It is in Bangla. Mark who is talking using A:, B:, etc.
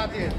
A: natin.